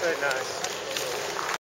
Very nice.